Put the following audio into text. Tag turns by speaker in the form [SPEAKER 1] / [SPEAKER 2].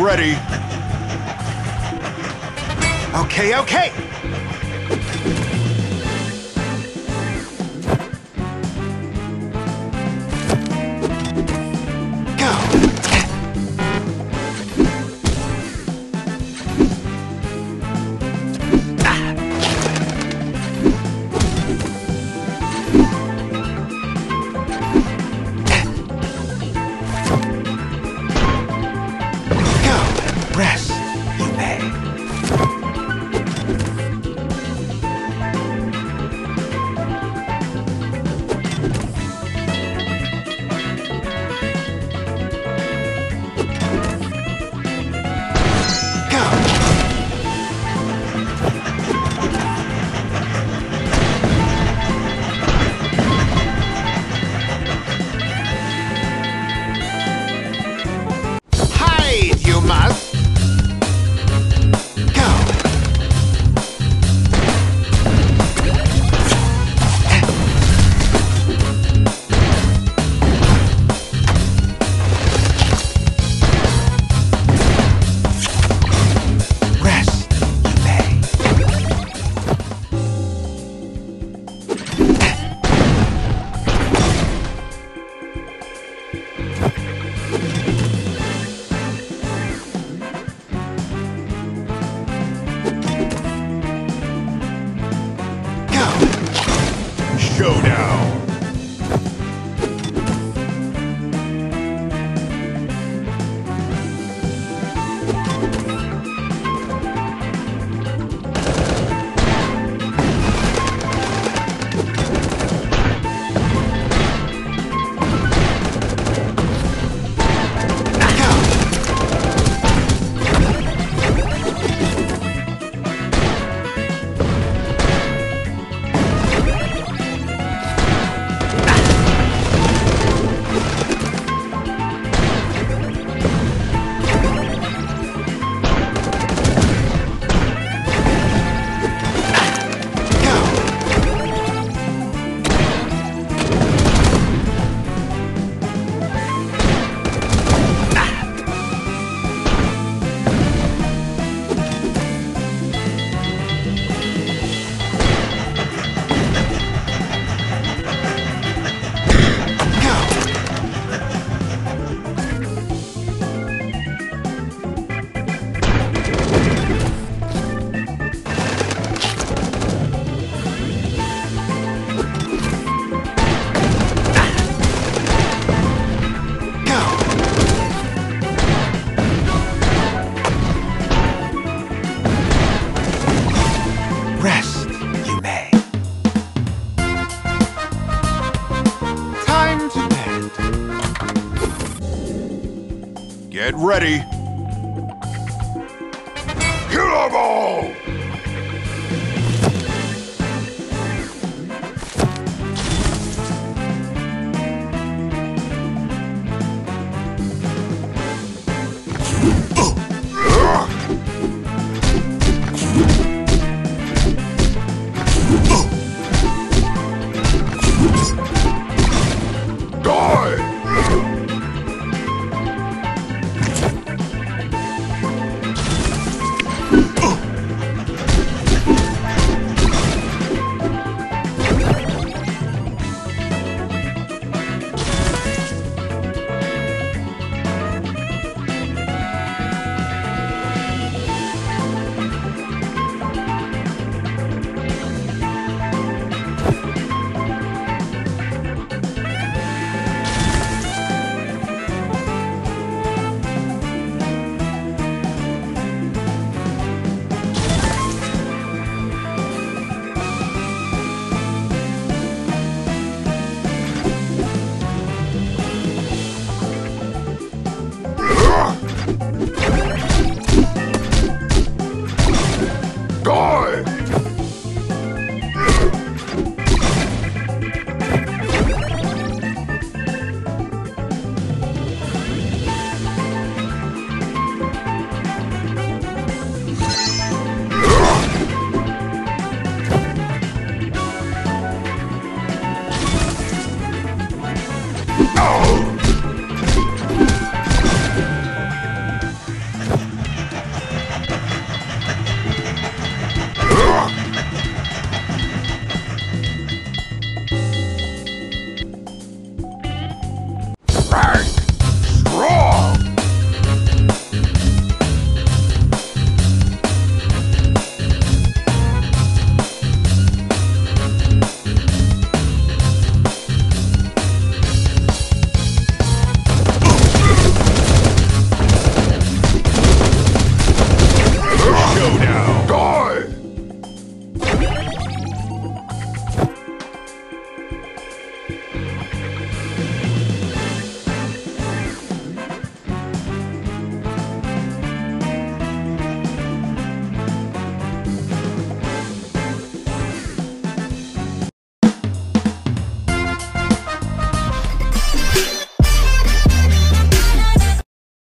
[SPEAKER 1] ready.
[SPEAKER 2] Okay, okay.
[SPEAKER 1] Get ready. Killable! Die!